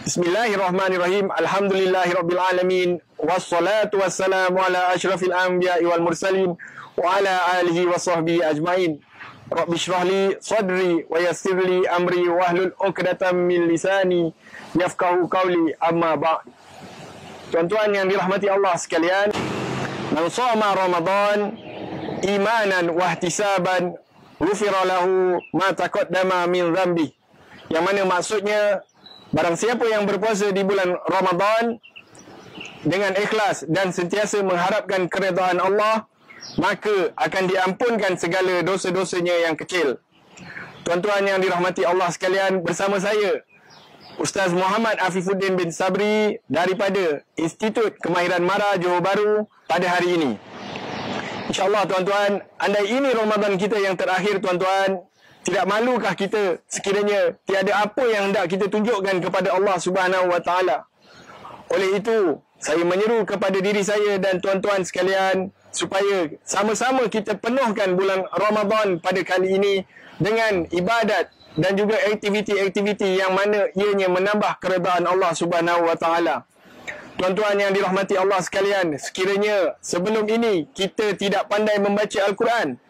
بسم الله الرحمن الرحيم الحمد لله رب العالمين والصلاة والسلام على أشرف الأنبياء والمرسلين وعلى آله وصحبه أجمعين رب اشرح لي صدري ويسر لي أمري واحلل عقدة من لساني يفقه قولي أما بعد Tuan-tuan yang dirahmati Allah sekalian Man رمضان Ramadan Imanan wahtisaban له lahu ma taqaddama min dhanbi. Yang mana maksudnya barang siapa yang berpuasa di bulan Ramadan dengan ikhlas dan sentiasa mengharapkan keredaan Allah maka akan diampunkan segala dosa-dosanya yang kecil. Tuan-tuan yang dirahmati Allah sekalian bersama saya Ustaz Muhammad Afifuddin bin Sabri daripada Institut Kemahiran Mara Johor Bahru pada hari ini. InsyaAllah tuan-tuan, andai ini Ramadan kita yang terakhir tuan-tuan, tidak malukah kita sekiranya tiada apa yang hendak kita tunjukkan kepada Allah Subhanahu Wa Taala. Oleh itu, saya menyeru kepada diri saya dan tuan-tuan sekalian supaya sama-sama kita penuhkan bulan Ramadan pada kali ini dengan ibadat dan juga aktiviti-aktiviti yang mana ianya menambah keredaan Allah Subhanahu Wa Taala. Tuan-tuan yang dirahmati Allah sekalian, sekiranya sebelum ini kita tidak pandai membaca Al-Quran,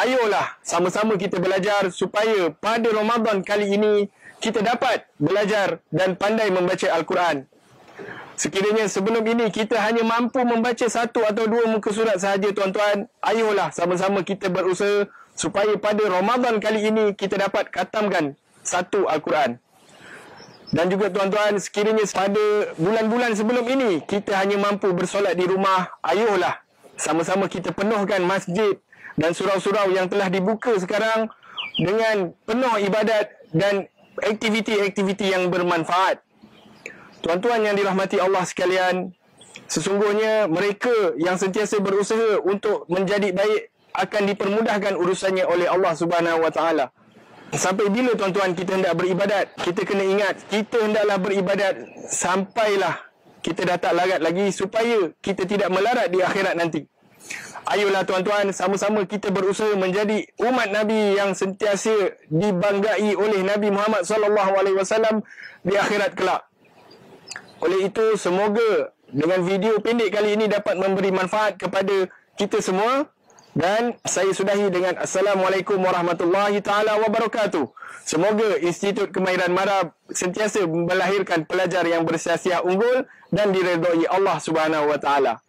ayolah sama-sama kita belajar supaya pada Ramadan kali ini kita dapat belajar dan pandai membaca Al-Quran. Sekiranya sebelum ini kita hanya mampu membaca satu atau dua muka surat sahaja tuan-tuan, ayolah sama-sama kita berusaha supaya pada Ramadan kali ini kita dapat katamkan satu Al-Quran. Dan juga tuan-tuan, sekiranya pada bulan-bulan sebelum ini kita hanya mampu bersolat di rumah, ayolah sama-sama kita penuhkan masjid dan surau-surau yang telah dibuka sekarang dengan penuh ibadat dan aktiviti-aktiviti yang bermanfaat. Tuan-tuan yang dirahmati Allah sekalian, sesungguhnya mereka yang sentiasa berusaha untuk menjadi baik akan dipermudahkan urusannya oleh Allah Subhanahu Wa Taala. Sampai bila tuan-tuan kita hendak beribadat? Kita kena ingat, kita hendaklah beribadat sampailah kita dah tak larat lagi supaya kita tidak melarat di akhirat nanti. Ayolah tuan-tuan, sama-sama kita berusaha menjadi umat Nabi yang sentiasa dibanggai oleh Nabi Muhammad sallallahu alaihi wasallam di akhirat kelak. Oleh itu, semoga dengan video pendek kali ini dapat memberi manfaat kepada kita semua dan saya sudahi dengan Assalamualaikum warahmatullahi taala wabarakatuh. Semoga Institut Kemahiran Marab sentiasa melahirkan pelajar yang bersiasat unggul dan diredai Allah Subhanahu wa taala.